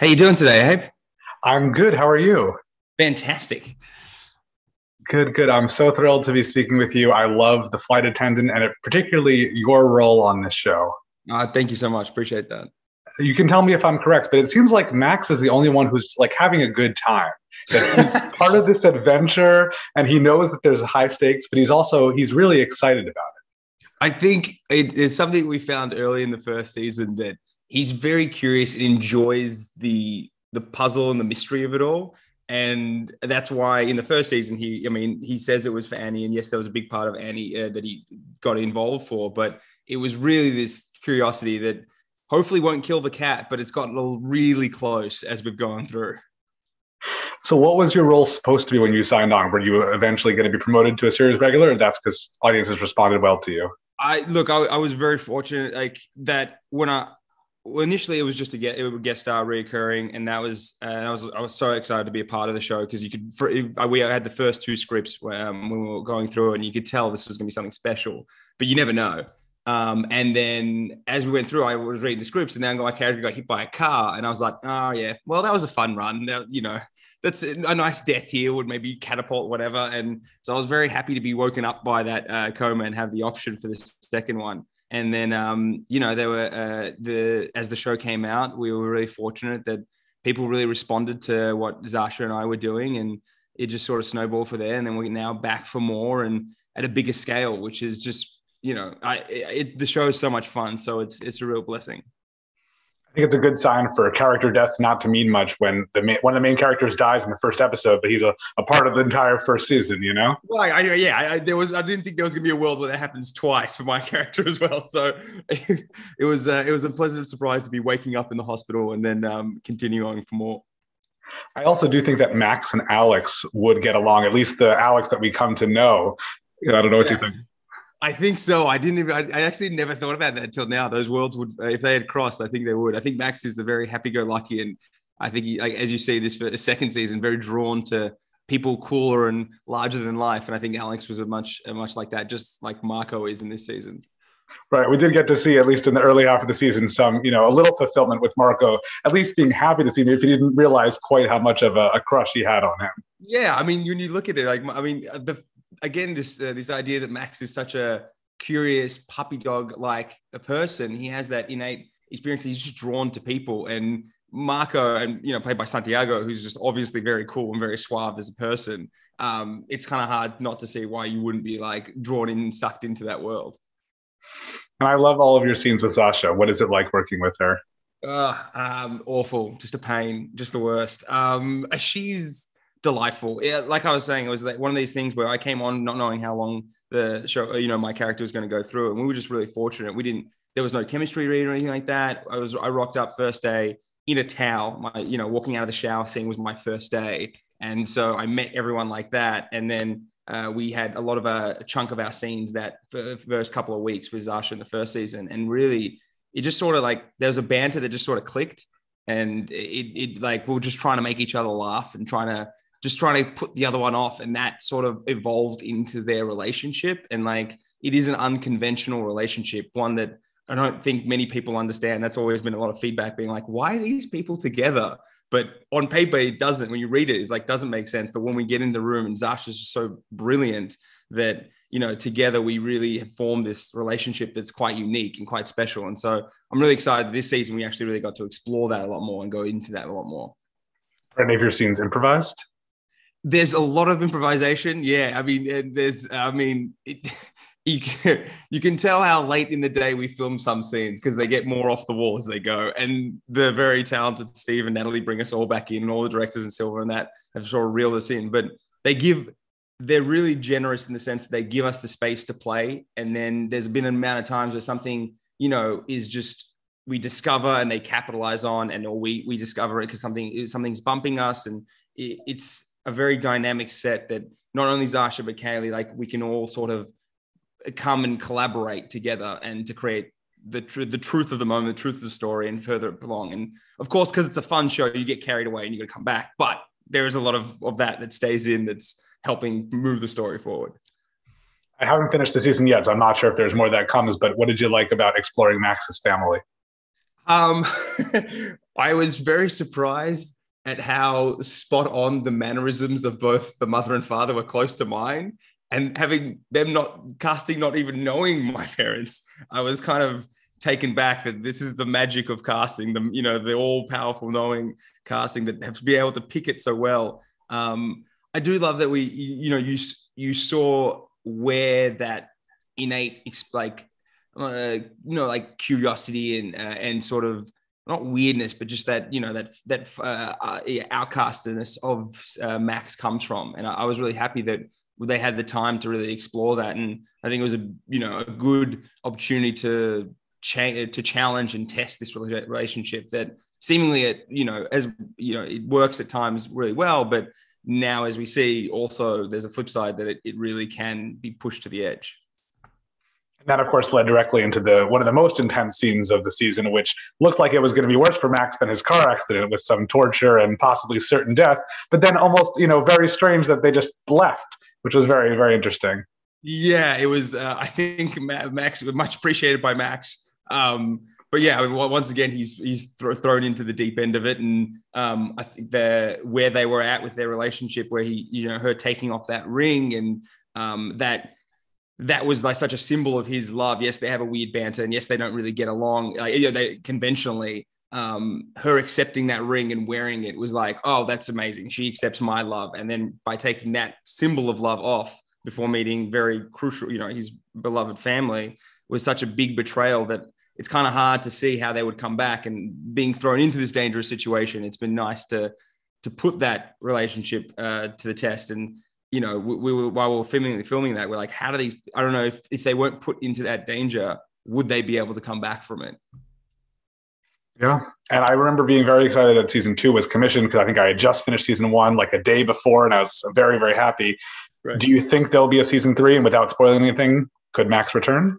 How you doing today, Abe? I'm good. How are you? Fantastic. Good, good. I'm so thrilled to be speaking with you. I love the flight attendant and it, particularly your role on this show. Uh, thank you so much. Appreciate that. You can tell me if I'm correct, but it seems like Max is the only one who's like having a good time. That he's part of this adventure and he knows that there's high stakes, but he's also he's really excited about it. I think it is something we found early in the first season that he's very curious and enjoys the the puzzle and the mystery of it all. And that's why in the first season, he, I mean, he says it was for Annie, and yes, there was a big part of Annie uh, that he got involved for, but it was really this curiosity that hopefully won't kill the cat, but it's gotten really close as we've gone through. So, what was your role supposed to be when you signed on? Were you eventually going to be promoted to a series regular, or that's because audiences responded well to you? I look, I, I was very fortunate, like that when I well, initially it was just a get it would guest star reoccurring, and that was uh, I was I was so excited to be a part of the show because you could for, we had the first two scripts um, when we were going through, and you could tell this was going to be something special, but you never know. Um, and then as we went through, I was reading the scripts, and then my character got hit by a car, and I was like, oh yeah, well that was a fun run. Now, you know, that's a nice death here, would maybe catapult whatever. And so I was very happy to be woken up by that uh, coma and have the option for the second one. And then, um, you know, there were uh, the as the show came out, we were really fortunate that people really responded to what Zosia and I were doing, and it just sort of snowballed for there. And then we're now back for more and at a bigger scale, which is just, you know, I it, the show is so much fun, so it's it's a real blessing. I think it's a good sign for character deaths not to mean much when the main, one of the main characters dies in the first episode, but he's a, a part of the entire first season. You know? Well, I, yeah, I, there was. I didn't think there was going to be a world where that happens twice for my character as well. So it was uh, it was a pleasant surprise to be waking up in the hospital and then um, continuing for more. I also do think that Max and Alex would get along. At least the Alex that we come to know. I don't know what yeah. you think. I think so. I didn't even. I, I, actually never thought about that until now. Those worlds would, uh, if they had crossed, I think they would. I think Max is the very happy-go-lucky, and I think, he, like, as you see this for a second season, very drawn to people cooler and larger than life. And I think Alex was a much, a much like that, just like Marco is in this season. Right. We did get to see, at least in the early half of the season, some, you know, a little fulfillment with Marco, at least being happy to see him if he didn't realize quite how much of a, a crush he had on him. Yeah. I mean, when you look at it, like, I mean, uh, the again this uh, this idea that Max is such a curious puppy dog like a person. He has that innate experience. He's just drawn to people and. Marco and you know played by Santiago, who's just obviously very cool and very suave as a person. Um, it's kind of hard not to see why you wouldn't be like drawn in and sucked into that world. And I love all of your scenes with Zosia. What is it like working with her? Uh, um, awful, just a pain, just the worst. Um, she's delightful. Yeah, like I was saying, it was like one of these things where I came on not knowing how long the show, you know, my character was going to go through, and we were just really fortunate. We didn't. There was no chemistry read or anything like that. I was I rocked up first day in a towel. My you know walking out of the shower scene was my first day, and so I met everyone like that, and then. Uh, we had a lot of a, a, chunk of our scenes that first couple of weeks with Zosia in the first season, and really, it just sort of like there was a banter that just sort of clicked, and it, it like we are just trying to make each other laugh and trying to just trying to put the other one off. And that sort of evolved into their relationship. And like it is an unconventional relationship, one that I don't think many people understand. That's always been a lot of feedback being like, why are these people together? But on paper, it doesn't. When you read it, it's like doesn't make sense. But when we get in the room, and Zash is just so brilliant that you know together we really have formed this relationship that's quite unique and quite special. And so I'm really excited that this season we actually really got to explore that a lot more and go into that a lot more. Are any of your scenes improvised? There's a lot of improvisation. Yeah, I mean, eh, there's, I mean, it, you can, you can tell how late in the day we film some scenes because they get more off the wall as they go. And the very talented Steve and Natalie bring us all back in, and all the directors and Silver and that have sort of reeled us in. But they give, they're really generous in the sense that they give us the space to play. And then there's been an amount of times where something, you know, is just we discover and they capitalize on, and or we we discover it because something something's bumping us, and it, it's a very dynamic set that not only Zosia but Kaley, like we can all sort of come and collaborate together and to create the tr- the truth of the moment, the truth of the story, and further it along. And of course, because it's a fun show, you get carried away and you got to come back. But there is a lot of of that that stays in that's helping move the story forward. I haven't finished the season yet, so I'm not sure if there's more that comes. But what did you like about exploring Max's family? Um, I was very surprised at how spot on the mannerisms of both the mother and father were close to mine. And having them not casting, not even knowing my parents, I was kind of taken back that this is the magic of casting, the you know the all powerful knowing casting that have to be able to pick it so well. Um, I do love that we you know you you saw where that innate like uh, you know like curiosity and uh, and sort of not weirdness, but just that you know that that uh, uh, outcastedness of uh, Max comes from, and I, I, was really happy that they had the time to really explore that, and I think it was a you know a good opportunity to cha- to challenge and test this relationship that seemingly it you know as you know it works at times really well, but now as we see also there's a flip side that it, it really can be pushed to the edge. And that, of course, led directly into the one of the most intense scenes of the season, which looked like it was going to be worse for Max than his car accident with some torture and possibly certain death. But then, almost, you know, very strange that they just left, which was very, very interesting. Yeah, it was. Uh, I think Max was much appreciated by Max. Um, but yeah, once again, he's he's thrown into the deep end of it, and um, I think the where they were at with their relationship, where he, you know, her taking off that ring, and um, that that was like such a symbol of his love. Yes, they have a weird banter, and yes, they don't really get along. Like, you know, they conventionally, um, her accepting that ring and wearing it was like, oh, that's amazing. She accepts my love, and then by taking that symbol of love off before meeting very crucial, you know, his beloved family was such a big betrayal that it's kind of hard to see how they would come back and being thrown into this dangerous situation. It's been nice to to put that relationship uh, to the test and you know, we, we, were while we were filming filming that, we're like, how do these? I don't know if if they weren't put into that danger, would they be able to come back from it? Yeah, and I remember being very excited that season two was commissioned because I think I had just finished season one like a day before, and I was very very happy. Right. Do you think there'll be a season three? And without spoiling anything, could Max return?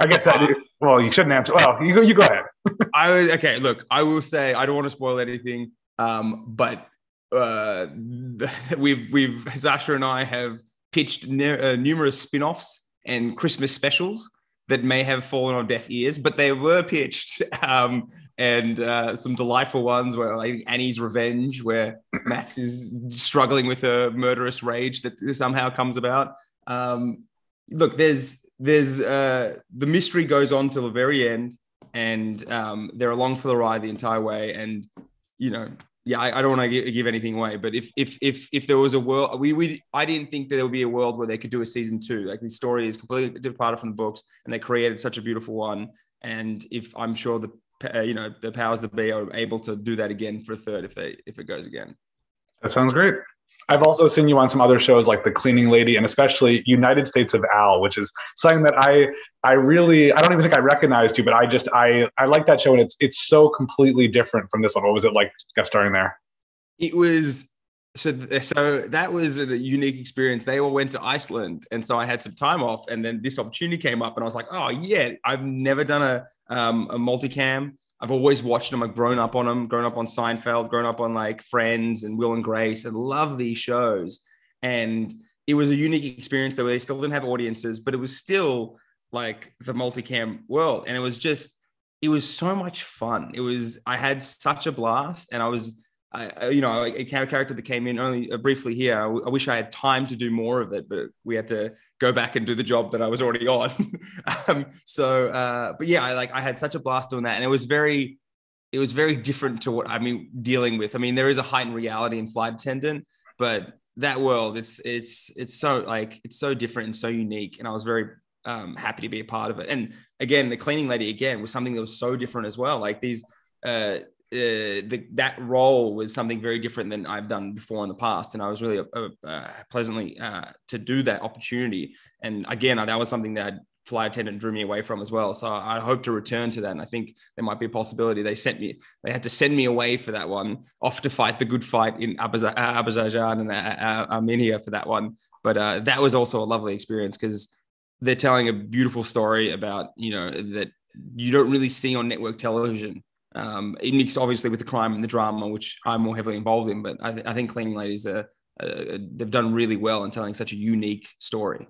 I guess that. Is, well, you shouldn't answer. Well, you go. You go ahead. I was okay. Look, I will say I don't want to spoil anything, um, but uh, we've we've Zosia and I have pitched ne- uh, numerous spin-offs and Christmas specials that may have fallen on deaf ears, but they were pitched, um, and uh, some delightful ones where like Annie's Revenge, where Max is struggling with a murderous rage that somehow comes about. Um, look, there's there's uh, the mystery goes on till the very end, and um, they're along for the ride the entire way, and you know yeah, I, I don't want to give, anything away, but if if if if there was a world, we we I didn't think that there would be a world where they could do a season two. Like the story is completely departed from the books, and they created such a beautiful one. And if I'm sure the uh, you know the powers that be are able to do that again for a third if they if it goes again. That sounds great. I've also seen you on some other shows like The Cleaning Lady and especially United States of Al, which is something that I I really I don't even think I recognized you, but I just I I like that show and it's it's so completely different from this one. What was it like guest starring there? It was so so that was a unique experience. They all went to Iceland, and so I had some time off, and then this opportunity came up, and I was like, oh yeah, I've never done a um, a multicam I've always watched them. I've grown up on them, grown up on Seinfeld, grown up on like Friends and Will and Grace, I love these shows. And it was a unique experience that they still didn't have audiences, but it was still like the multicam world. And it was just, it was so much fun. It was, I had such a blast, and I was I, you know, a character that came in only uh, briefly here. I wish I had time to do more of it, but we had to go back and do the job that I was already on. um, so, uh, but yeah, I like I had such a blast doing that, and it was very, it was very different to what I mean dealing with. I mean, there is a heightened reality in flight attendant, but that world, it's it's it's so like it's so different and so unique, and I was very um, happy to be a part of it. And again, the cleaning lady again was something that was so different as well. Like these. Uh, uh, the, that role was something very different than I've done before in the past, and I was really uh, uh, pleasantly uh, to do that opportunity. And again, that was something that flight attendant drew me away from as well. So I hope to return to that, and I think there might be a possibility. They sent me, they had to send me away for that one, off to fight the good fight in Azerbaijan and Armenia for that one. But that was also a lovely experience because they're telling a beautiful story about you know that you don't really see on network television um, it mixed obviously with the crime and the drama, which I'm more heavily involved in. But I, th- I think Cleaning Ladies are uh, they've done really well in telling such a unique story.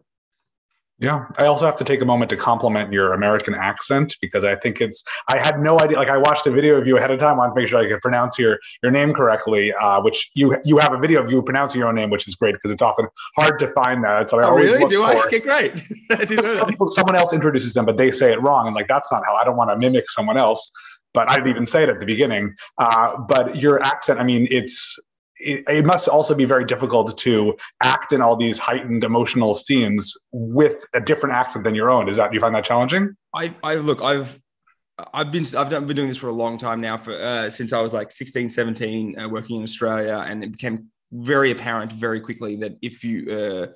Yeah. I also have to take a moment to compliment your American accent because I think it's, I had no idea. Like I watched a video of you ahead of time. I wanted to make sure I could pronounce your, your name correctly, uh, which you, you have a video of you pronouncing your own name, which is great because it's often hard to find that. So I oh, really? Do I? Okay, great. I someone else introduces them, but they say it wrong. And like, that's not how I don't want to mimic someone else but I didn't even say it at the beginning. Uh, but your accent, I mean, it's it, it, must also be very difficult to act in all these heightened emotional scenes with a different accent than your own. Is that do you find that challenging? I, I look, I've I've been I've been doing this for a long time now for uh, since I was like 16, 17, uh, working in Australia, and it became very apparent very quickly that if you uh,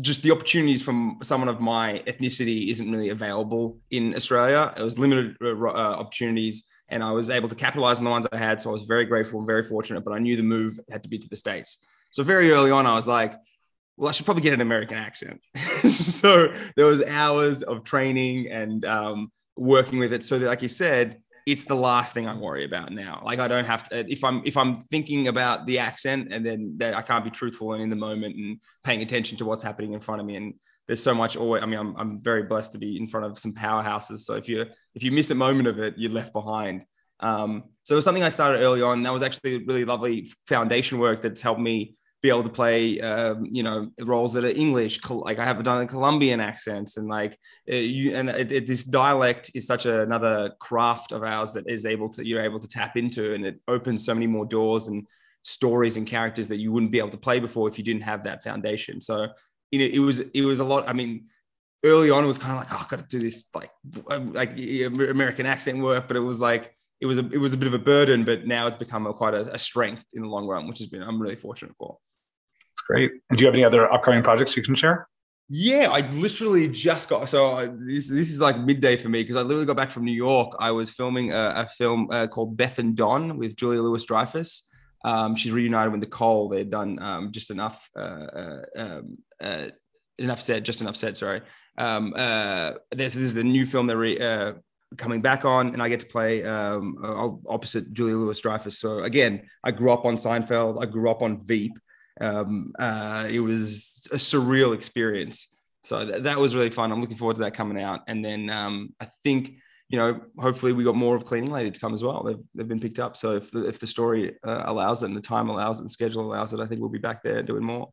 just the opportunities from someone of my ethnicity isn't really available in Australia. It was limited uh, uh, opportunities and I was able to capitalize on the ones I had. So I was very grateful and very fortunate, but I knew the move had to be to the States. So very early on, I was like, well, I should probably get an American accent. so there was hours of training and um, working with it. So that, like you said, it's the last thing I worry about now. Like I don't have to if I'm if I'm thinking about the accent and then that I can't be truthful and in the moment and paying attention to what's happening in front of me and there's so much always i mean I'm, I'm very blessed to be in front of some powerhouses. So if you if you miss a moment of it you're left behind. Um, so it was something i started early on. That was actually really lovely foundation work that's helped me be able to play um, you know roles that are english like i have done the colombian accents and like you and it, it, this dialect is such a, another craft of ours that is able to you're able to tap into and it opens so many more doors and stories and characters that you wouldn't be able to play before if you didn't have that foundation. So you know, it was it was a lot. I mean, early on, it was kind of like, oh, I've got to do this like like American accent work, but it was like it was a it was a bit of a burden. But now it's become a, quite a, a strength in the long run, which has been I'm really fortunate for. That's great. And do you have any other upcoming projects you can share? Yeah, I literally just got so this this is like midday for me because I literally got back from New York. I was filming a, a film uh, called Beth and Don with Julia Louis Dreyfus. Um, she's reunited with Nicole. They'd done um, just enough, uh, uh, um, uh, enough said, just enough said. Sorry. Um, uh, this, this, is the new film they're re, uh, coming back on, and I get to play um, opposite Julia Louis Dreyfus. So again, I grew up on Seinfeld. I grew up on Veep. Um, uh, it was a surreal experience. So th- that was really fun. I'm looking forward to that coming out. And then um, I think you know, hopefully we got more of Cleaning Lady to come as well. They've, they've been picked up. So if the, if the story uh, allows it and the time allows it and schedule allows it, I think we'll be back there doing more.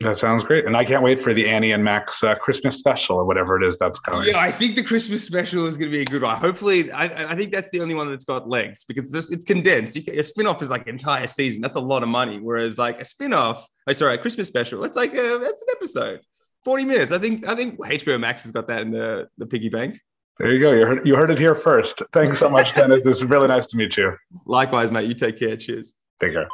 That sounds great. And I can't wait for the Annie and Max uh, Christmas special or whatever it is that's coming. Yeah, I think the Christmas special is going to be a good one. Hopefully, I, I think that's the only one that's got legs because it's, it's condensed. Can, a spin off is like entire season. That's a lot of money. Whereas like a spin off, oh, sorry, a Christmas special, it's like a, it's an episode. 40 minutes. I think I think HBO Max has got that in the, the piggy bank. There you go. You heard, you heard it here first. Thanks so much, Deniz. It's really nice to meet you. Likewise, mate. You take care. Cheers. Take care.